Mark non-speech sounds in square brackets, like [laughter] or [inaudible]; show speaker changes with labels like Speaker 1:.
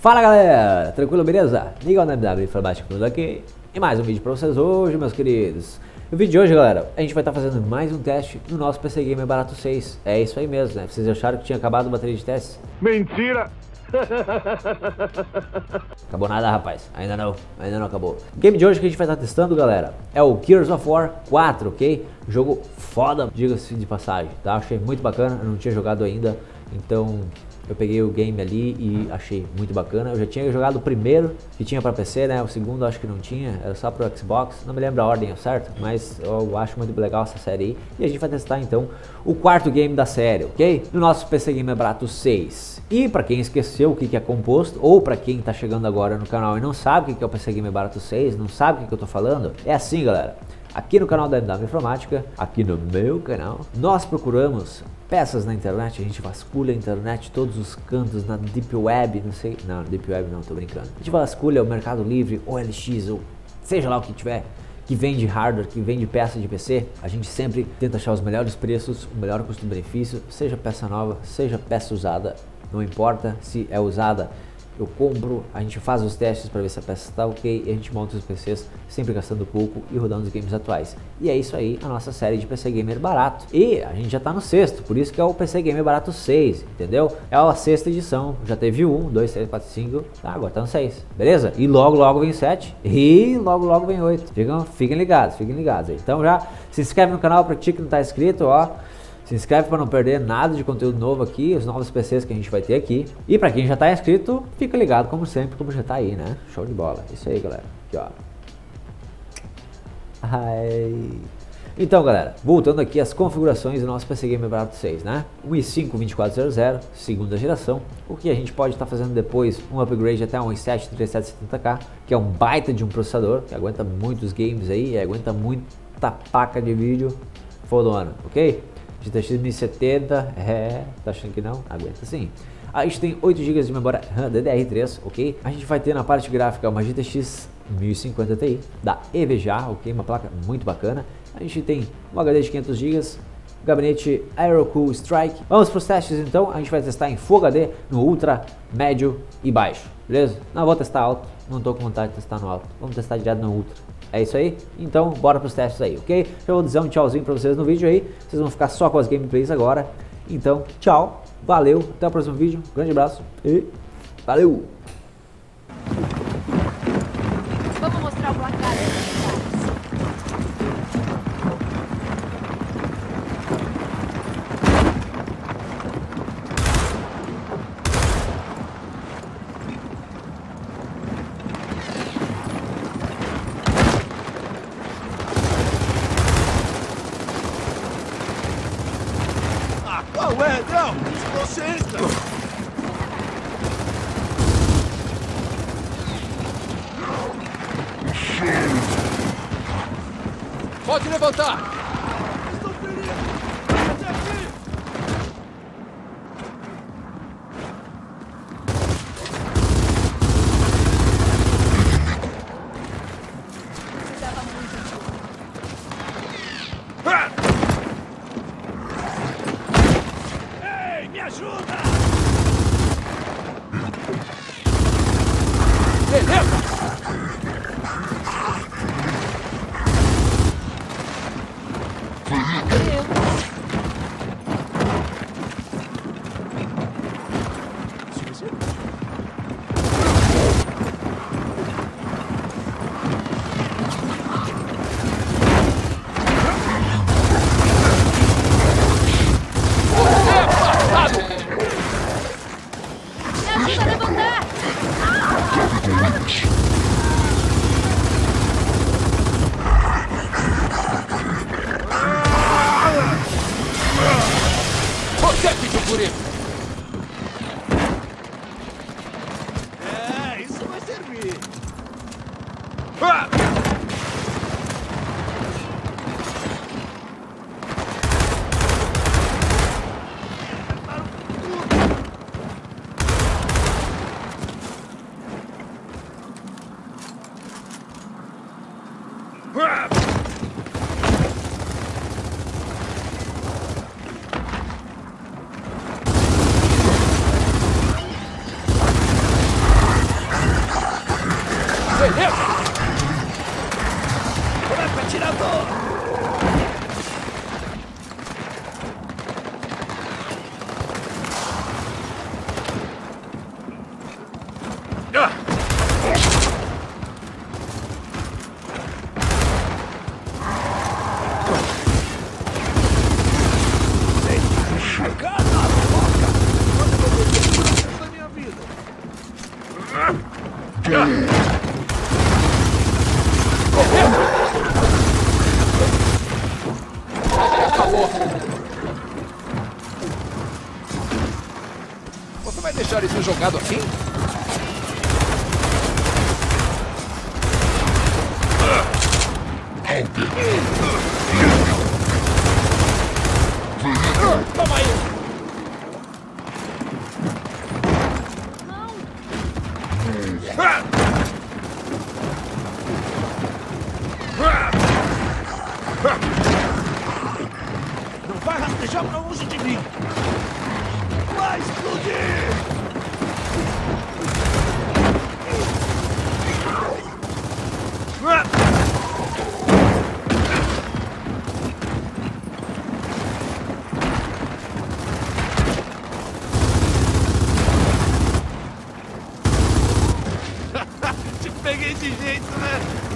Speaker 1: Fala galera, tranquilo, beleza? Miguel na MW Informática tudo aqui e mais um vídeo pra vocês hoje, meus queridos. No vídeo de hoje, galera, a gente vai estar tá fazendo mais um teste no nosso PC Gamer Barato 6. É isso aí mesmo, né? Vocês acharam que tinha acabado a bateria de teste?
Speaker 2: Mentira!
Speaker 1: Acabou nada, rapaz. Ainda não. Ainda não acabou. O game de hoje que a gente vai estar tá testando, galera, é o Gears of War 4, ok? Jogo foda, diga-se de passagem, tá? Achei muito bacana, eu não tinha jogado ainda, então eu peguei o game ali e achei muito bacana. Eu já tinha jogado o primeiro que tinha para PC, né? O segundo acho que não tinha, era só pro Xbox. Não me lembro a ordem, certo? Mas eu acho muito legal essa série aí. E a gente vai testar então o quarto game da série, ok? No nosso PC Gamer Barato 6. E para quem esqueceu o que é composto, ou para quem tá chegando agora no canal e não sabe o que é o PC Gamer Barato 6, não sabe o que eu tô falando, é assim, galera. Aqui no canal da MW Informática, aqui no meu canal, nós procuramos peças na internet, a gente vasculha a internet, todos os cantos na Deep Web, não sei, não, Deep Web não, tô brincando. A gente vasculha o Mercado Livre, OLX, ou seja lá o que tiver, que vende hardware, que vende peça de PC, a gente sempre tenta achar os melhores preços, o melhor custo-benefício, seja peça nova, seja peça usada, não importa se é usada eu compro, a gente faz os testes para ver se a peça está ok e a gente monta os PCs sempre gastando pouco e rodando os games atuais. E é isso aí a nossa série de PC Gamer barato. E a gente já está no sexto, por isso que é o PC Gamer barato 6, entendeu? É a sexta edição, já teve um, dois, três, quatro, cinco, tá, agora tá no 6, beleza? E logo logo vem 7 e logo logo vem 8. Fiquem, fiquem ligados, fiquem ligados aí. Então já se inscreve no canal para ti que não está inscrito, ó. Se inscreve para não perder nada de conteúdo novo aqui, os novos PCs que a gente vai ter aqui. E para quem já está inscrito, fica ligado como sempre, como já está aí, né? Show de bola. Isso aí, galera. Aqui, ó. Ai. Então, galera, voltando aqui às configurações do nosso PC Gamer Barato 6, né? Um i5-2400, segunda geração, o que a gente pode estar tá fazendo depois um upgrade até um i7-3770K, que é um baita de um processador, que aguenta muitos games aí, aguenta muita paca de vídeo fodona, ok? GTX 1070, é, tá achando que não? Aguenta sim. A gente tem 8 GB de memória RAM DDR3, ok? A gente vai ter na parte gráfica uma GTX 1050 Ti da EVGA, ok? Uma placa muito bacana. A gente tem um HD de 500 GB, gabinete Aerocool Strike. Vamos para os testes então, a gente vai testar em Full HD, no Ultra, Médio e Baixo, beleza? Não vou testar alto, não estou com vontade de testar no alto, vamos testar direto no Ultra. É isso aí? Então, bora para os testes aí, ok? Já vou dizer um tchauzinho para vocês no vídeo aí. Vocês vão ficar só com as gameplays agora. Então, tchau, valeu, até o próximo vídeo. Grande abraço e valeu!
Speaker 3: Vamos mostrar o placar.
Speaker 2: Ué, não! Concentra!
Speaker 4: Pode levantar! doente.
Speaker 2: Você pediu por isso!
Speaker 4: Você vai deixar isso jogado assim?
Speaker 2: Rastejar pra longe de mim! Vai explodir! [laughs] Te peguei de jeito, né?